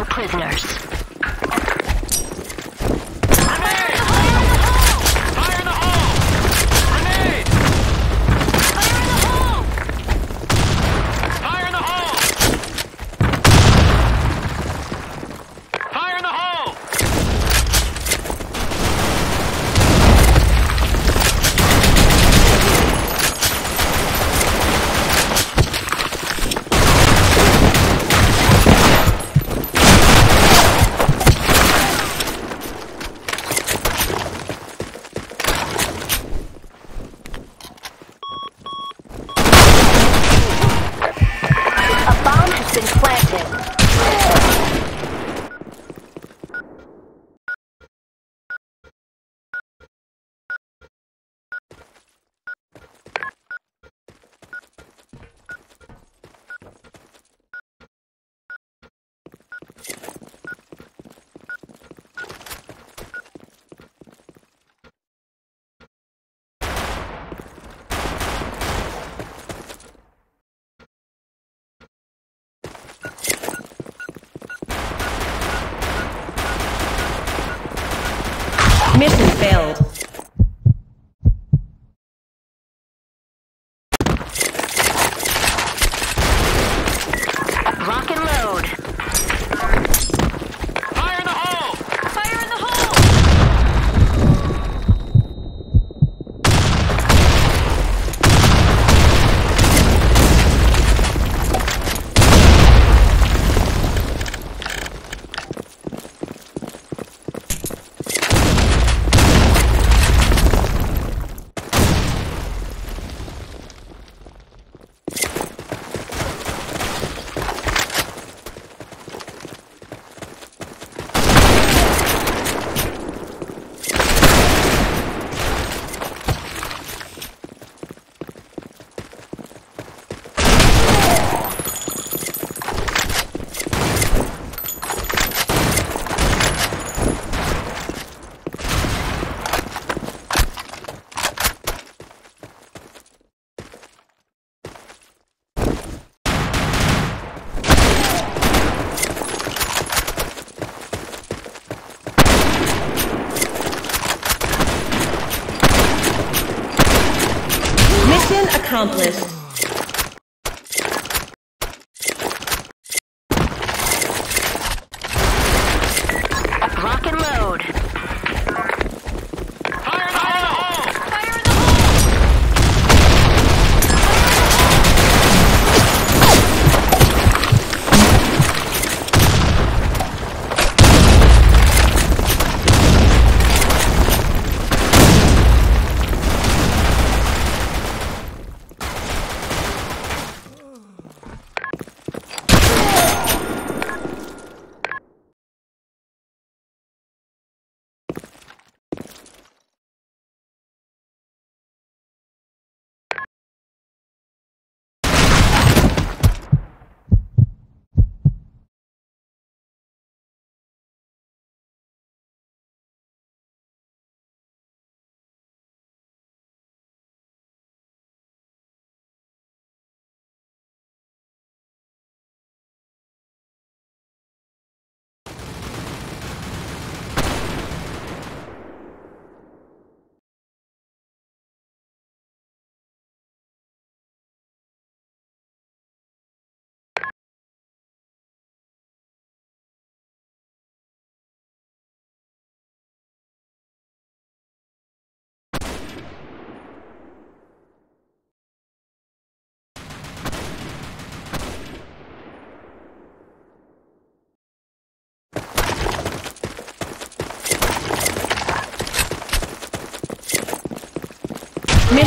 no prisoners. Accomplished.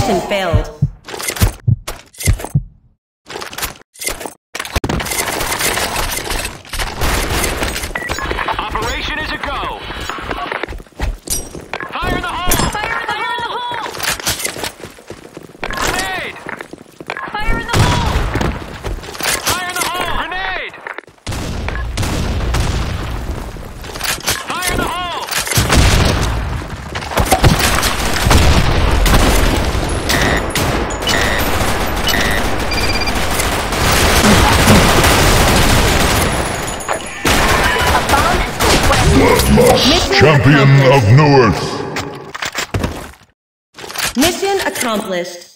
Mission failed. Champion of New Earth. Mission accomplished.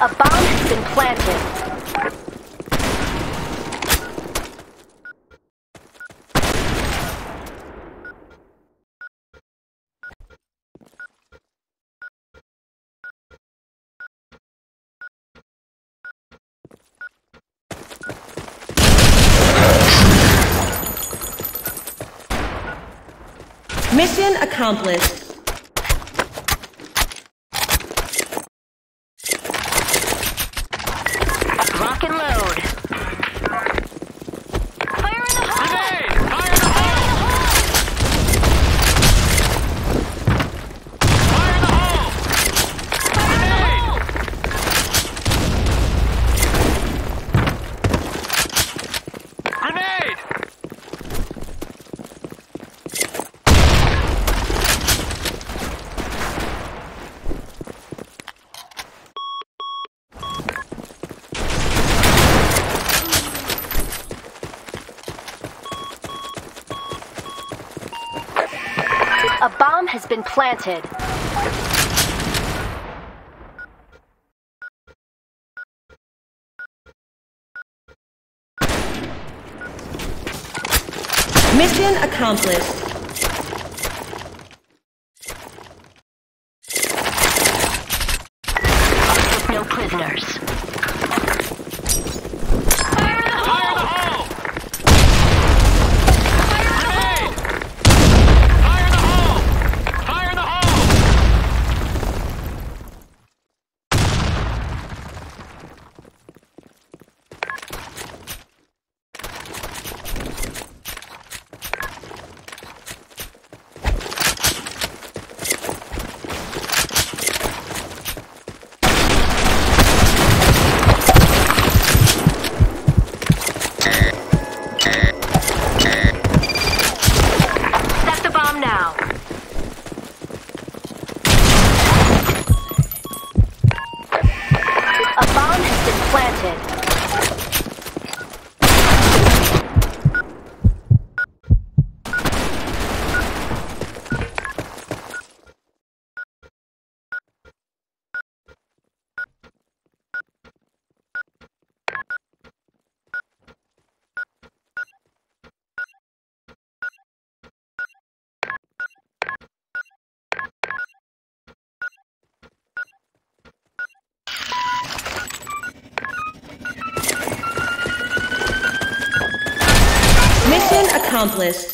A bomb has been planted. Mission accomplished. planted. Mission accomplished. accomplished.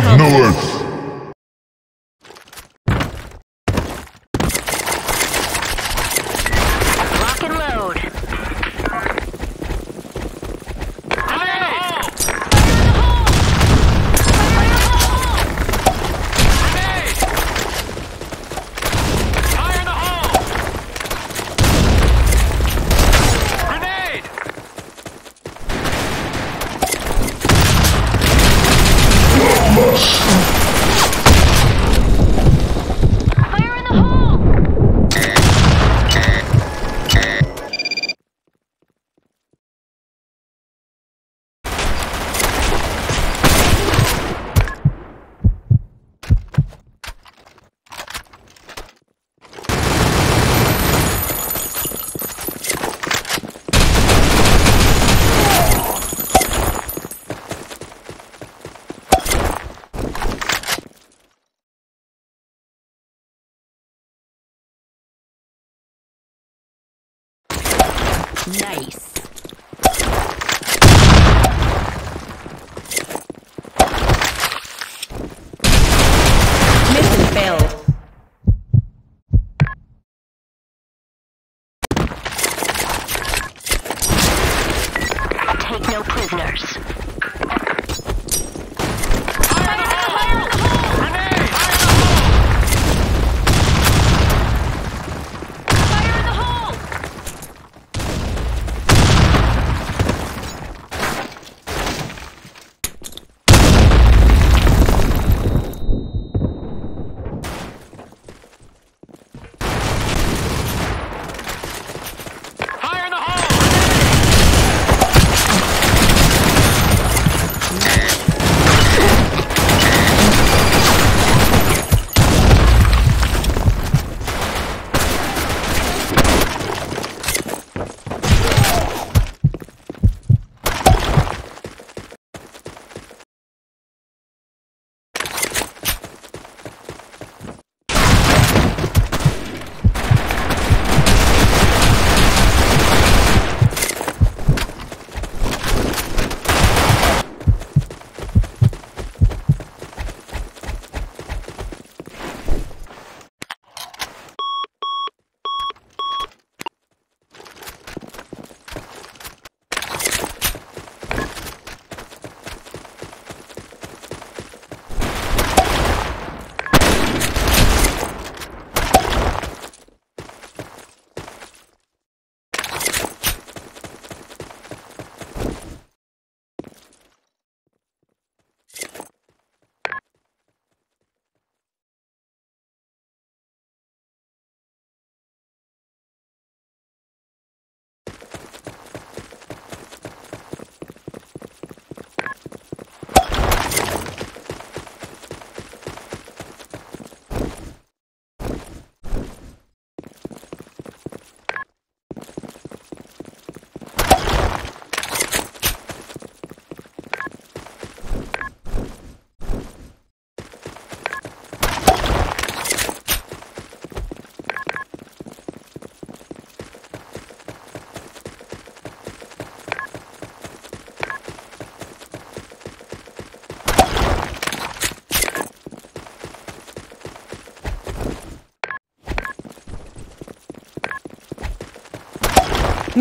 have no. Nice. Mission failed. Take no prisoners.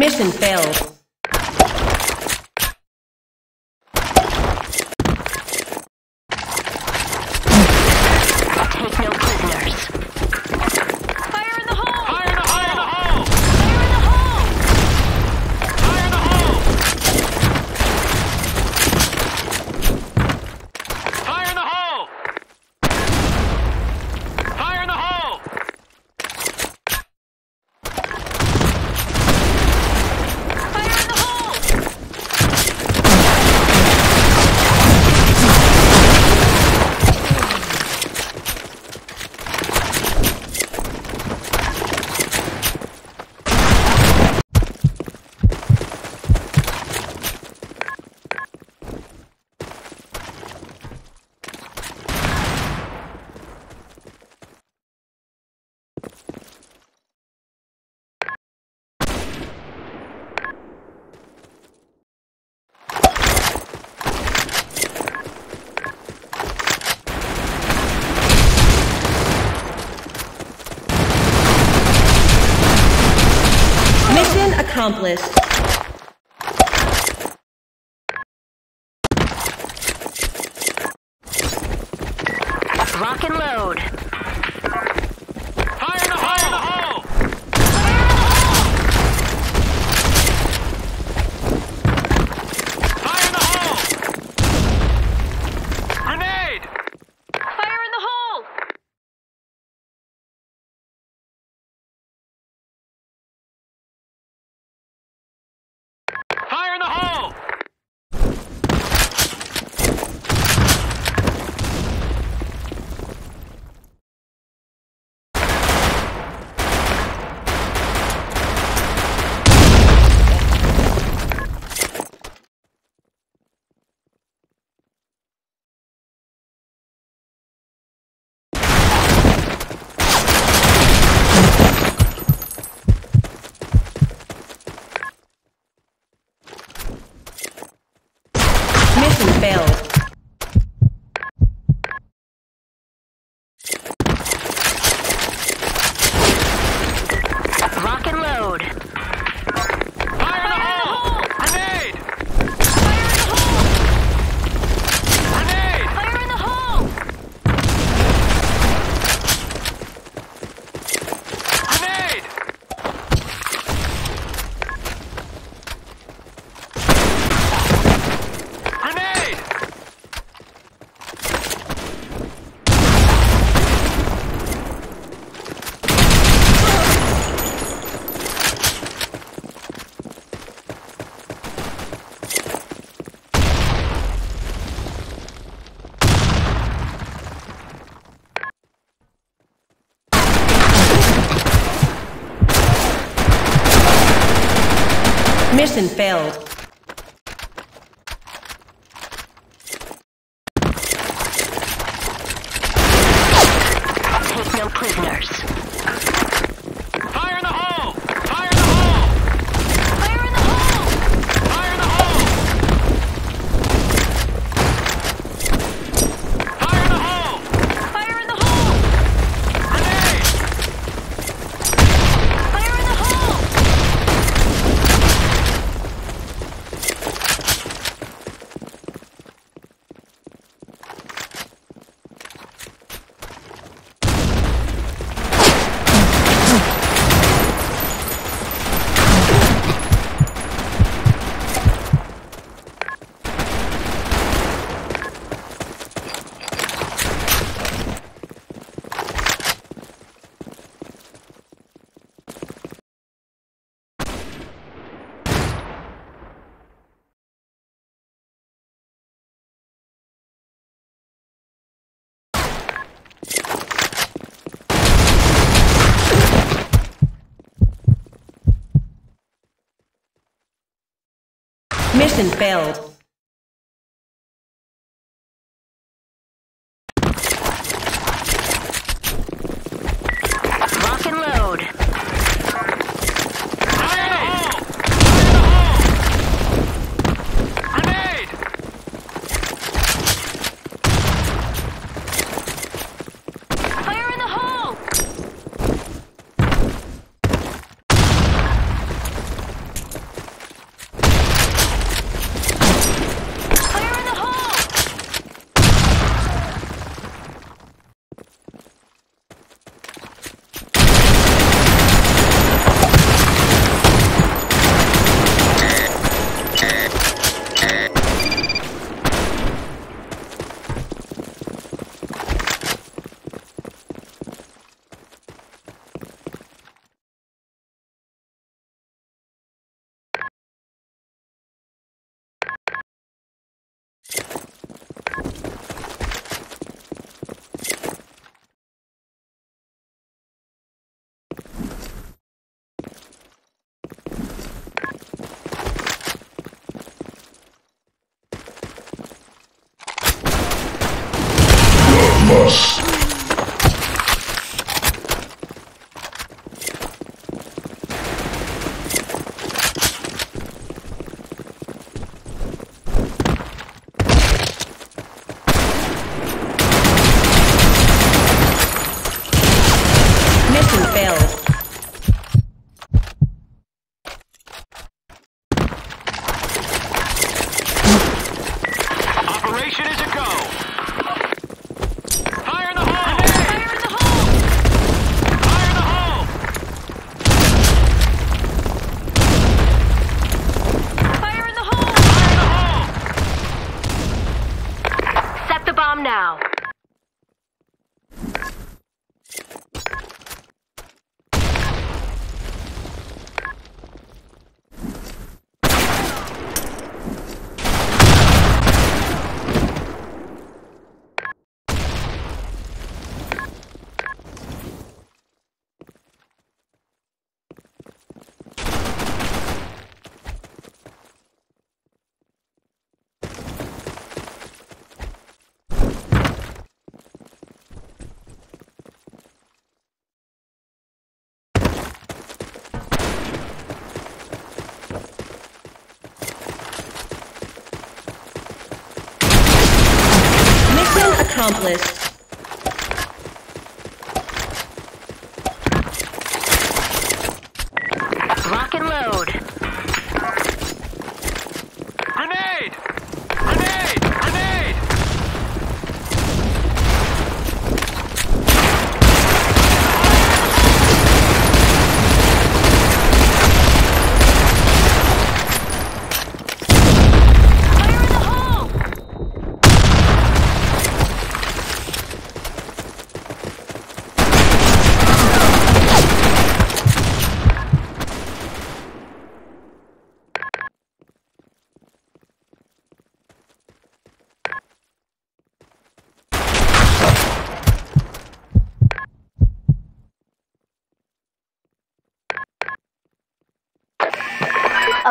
Mission failed. Accomplished. Mission failed. Mission failed. accomplished.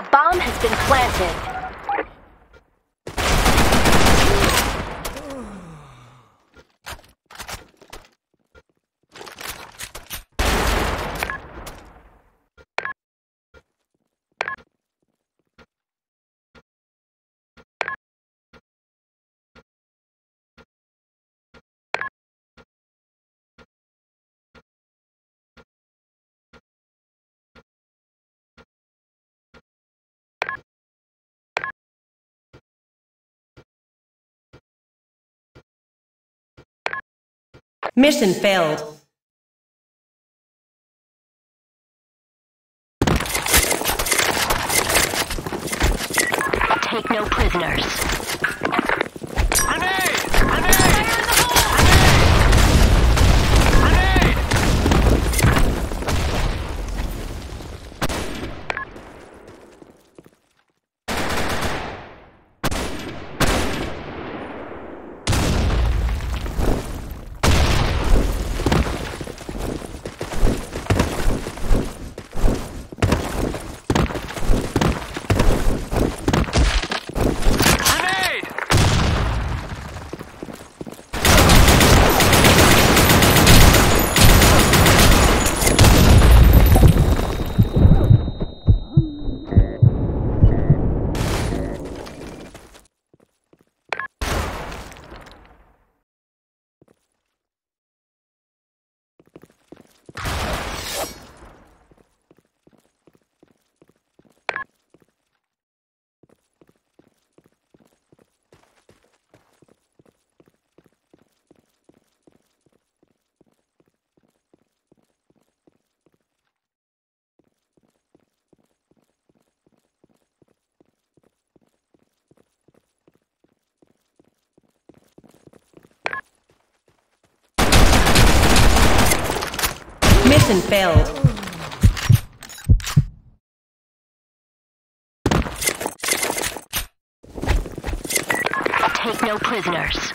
A bomb has been planted. Mission failed. Mission failed. Take no prisoners.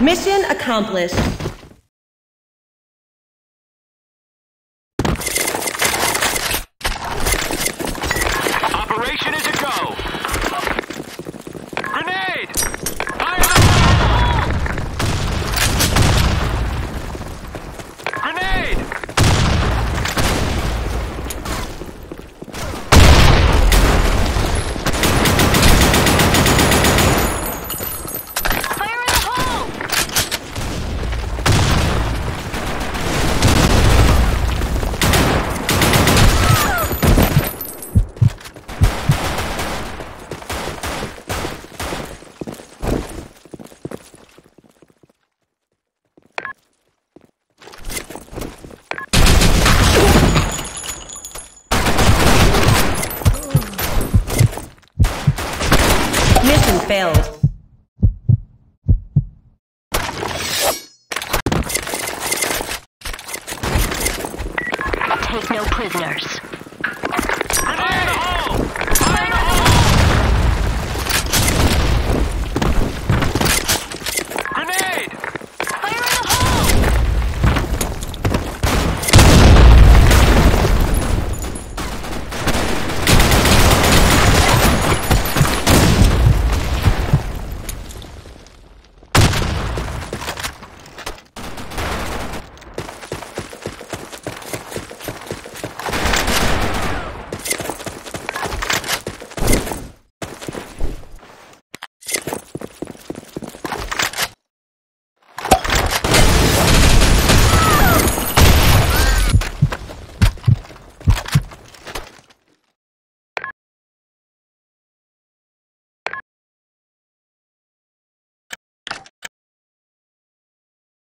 Mission accomplished.